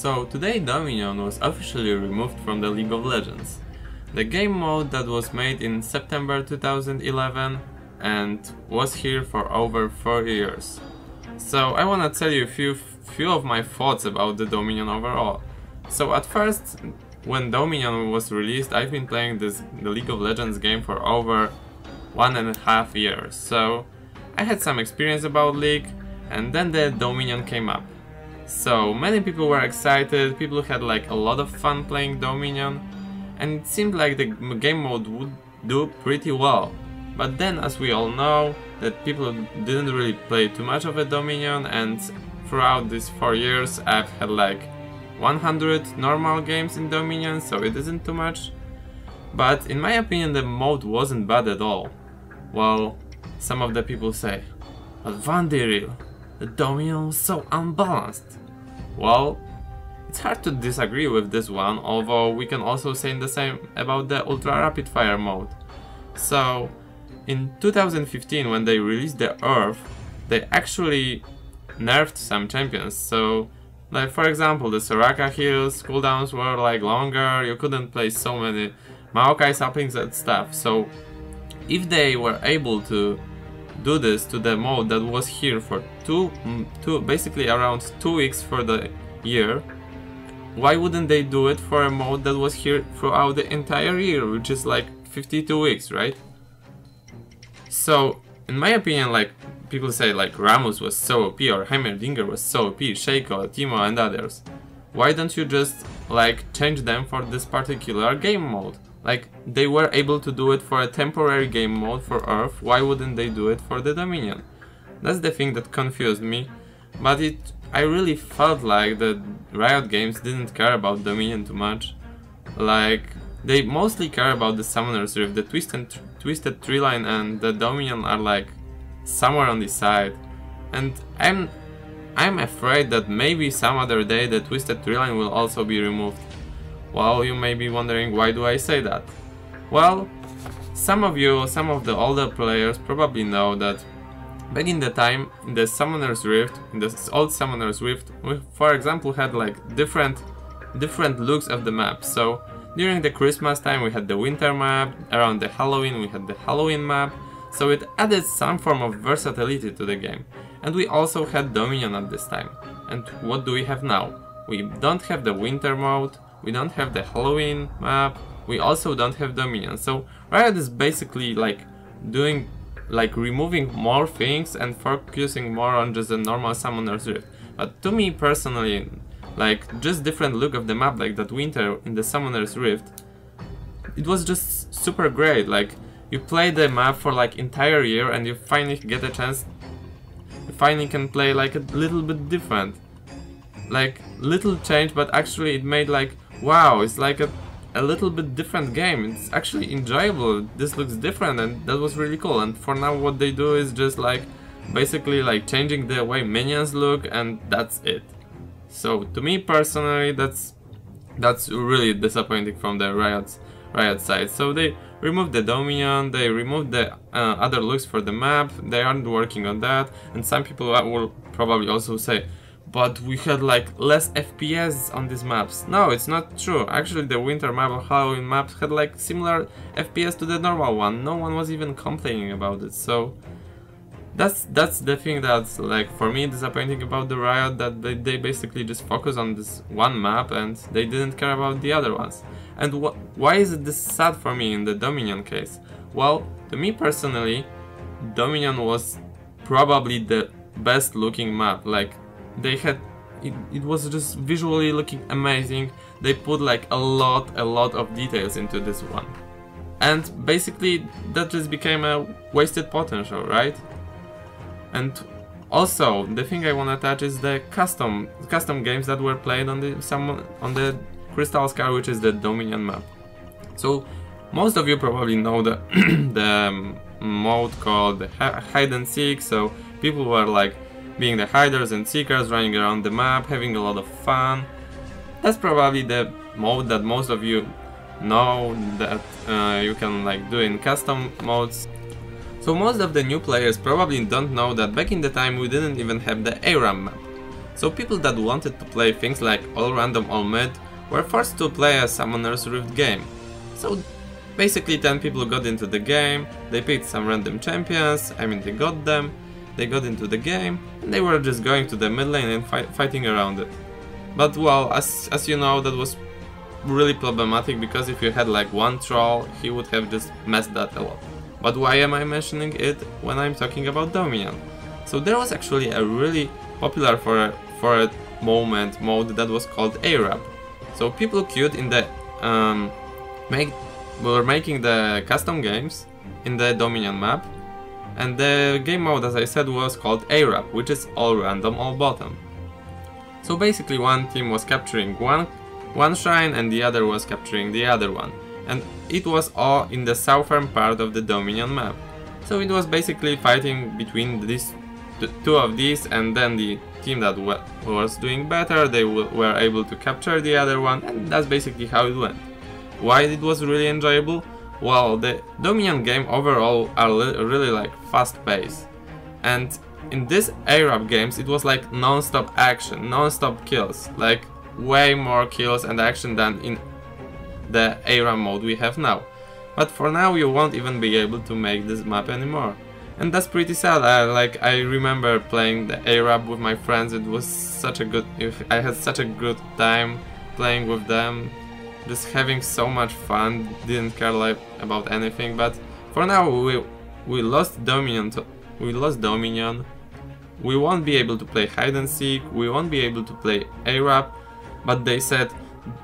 So today Dominion was officially removed from the League of Legends. The game mode that was made in September 2011 and was here for over 4 years. So I wanna tell you a few, few of my thoughts about the Dominion overall. So at first, when Dominion was released, I've been playing this the League of Legends game for over one and a half years. So I had some experience about League, and then the Dominion came up. So many people were excited, people had like a lot of fun playing Dominion, and it seemed like the game mode would do pretty well. But then, as we all know, that people didn't really play too much of a Dominion, and throughout these four years I've had like 100 normal games in Dominion, so it isn't too much. But in my opinion the mode wasn't bad at all. Well, some of the people say, but Vandiril, the Dominion was so unbalanced. Well, it's hard to disagree with this one, although we can also say the same about the Ultra Rapid Fire mode. So, in 2015 when they released the URF, they actually nerfed some champions, so like for example, the Soraka heals cooldowns were like longer, you couldn't play so many Maokai saplings and stuff. So if they were able to do this to the mode that was here for two, mm, two basically around two weeks for the year, why wouldn't they do it for a mode that was here throughout the entire year, which is like 52 weeks, right? So, in my opinion, like people say like Rammus was so OP or Heimerdinger was so OP, Shaco, Teemo and others. Why don't you just like change them for this particular game mode? Like they were able to do it for a temporary game mode for URF, why wouldn't they do it for the Dominion? That's the thing that confused me, but it I really felt like the Riot Games didn't care about Dominion too much. Like they mostly care about the Summoner's Rift, the Twisted, twisted Tree Line and the Dominion are like somewhere on the side. And I'm I'm afraid that maybe some other day the Twisted Tree Line will also be removed. Well, you may be wondering why do I say that? Well, some of you, some of the older players probably know that back in the time, in the Summoner's Rift, in the old Summoner's Rift, we for example had like different different looks of the map. So during the Christmas time we had the winter map, around the Halloween we had the Halloween map, so it added some form of versatility to the game. And we also had Dominion at this time. And what do we have now? We don't have the winter mode, we don't have the Halloween map, we also don't have Dominion. So Riot is basically like doing like removing more things and focusing more on just a normal Summoner's Rift. But to me personally, like just different look of the map like that winter in the Summoner's Rift, it was just super great. Like you play the map for like entire year and you finally get a chance you finally can play like a little bit different like little change but actually it made like wow it's like a, a little bit different game. It's actually enjoyable. This looks different and that was really cool. And for now what they do is just like basically like changing the way minions look and that's it. So to me personally that's that's really disappointing from the Riot's Riot side. So they removed the Dominion, they removed the uh, other looks for the map, they aren't working on that, and some people will probably also say, but we had like less FPS on these maps. No, it's not true. Actually, the winter map or Halloween maps had like similar FPS to the normal one. No one was even complaining about it. So that's that's the thing that's like for me disappointing about the Riot that they, they basically just focus on this one map and they didn't care about the other ones. And wh why is it this sad for me in the Dominion case? Well, to me personally, Dominion was probably the best looking map. Like, they had... It, it was just visually looking amazing. They put like a lot, a lot of details into this one. And basically, that just became a wasted potential, right? And also, the thing I want to touch is the custom custom games that were played on the some on the Crystal Scar, which is the Dominion map. So most of you probably know the, the um, mode called hide and seek, so people were like being the hiders and seekers, running around the map, having a lot of fun. That's probably the mode that most of you know that uh, you can like do in custom modes. So most of the new players probably don't know that back in the time we didn't even have the ARAM map. So people that wanted to play things like all random all mid were forced to play a Summoner's Rift game. So basically 10 people got into the game, they picked some random champions, I mean they got them, they got into the game, and they were just going to the mid lane and fight, fighting around it. But well, as, as you know, that was really problematic because if you had like one troll, he would have just messed that a lot. But why am I mentioning it when I'm talking about Dominion? So there was actually a really popular for a, for a moment mode that was called Arab. So people queued in the um, make were making the custom games in the Dominion map and the game mode as I said was called Arab, which is all random, all bottom. So basically one team was capturing one, one shrine and the other was capturing the other one. And it was all in the southern part of the Dominion map. So it was basically fighting between these two of these and then the team that was doing better, they were able to capture the other one and that's basically how it went. Why it was really enjoyable? Well, the Dominion game overall are really like fast paced. And in this Arab games it was like non-stop action, non-stop kills, like way more kills and action than in the ARAM mode we have now. But for now you won't even be able to make this map anymore. And that's pretty sad, I, like I remember playing the Arab with my friends, it was such a good, I had such a good time playing with them just having so much fun, didn't care like about anything, but for now we we lost Dominion we lost Dominion. We won't be able to play hide and seek, we won't be able to play Arab, but they said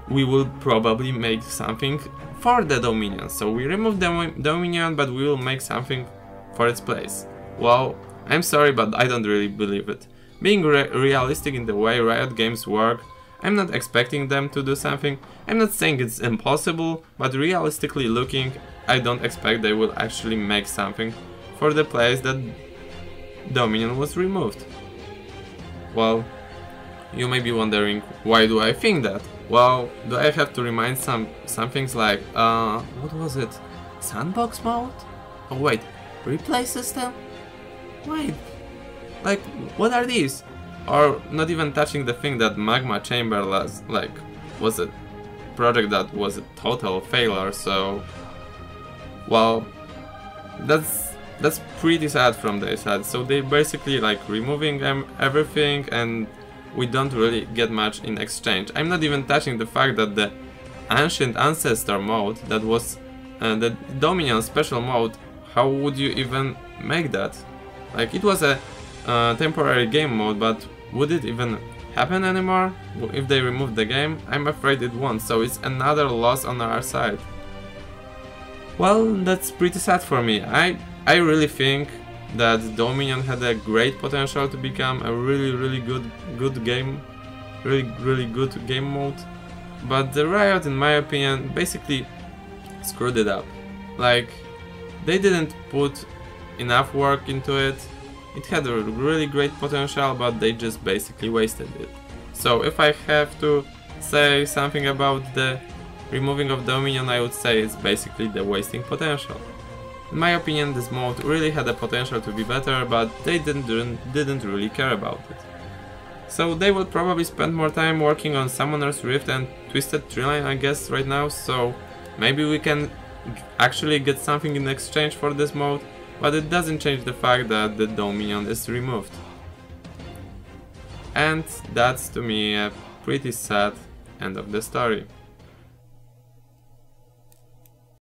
we will probably make something for the Dominion. So we removed the Dominion, but we will make something for its place. Well, I'm sorry, but I don't really believe it. Being re realistic in the way Riot games work, I'm not expecting them to do something, I'm not saying it's impossible, but realistically looking, I don't expect they will actually make something for the place that Dominion was removed. Well, you may be wondering, why do I think that? Well, do I have to remind some, some things like, uh, what was it? Sandbox mode? Oh wait, replay system? Wait, like, what are these? Or not even touching the thing that Magma Chamber was like was a project that was a total failure. So, well, that's that's pretty sad from their side. So they basically like removing everything and we don't really get much in exchange. I'm not even touching the fact that the ancient ancestor mode that was uh, the Dominion special mode, how would you even make that? Like it was a uh, temporary game mode, but would it even happen anymore? If they remove the game? I'm afraid it won't, so it's another loss on our side. Well, that's pretty sad for me. I, I really think that Dominion had a great potential to become a really really good good game, really really good game mode, but the Riot in my opinion basically screwed it up. Like, they didn't put enough work into it, it had a really great potential, but they just basically wasted it. So if I have to say something about the removing of Dominion, I would say it's basically the wasting potential. In my opinion, this mode really had the potential to be better, but they didn't, didn't really care about it. So they will probably spend more time working on Summoner's Rift and Twisted Treeline I guess right now, so maybe we can actually get something in exchange for this mode but it doesn't change the fact that the Dominion is removed. And that's to me a pretty sad end of the story.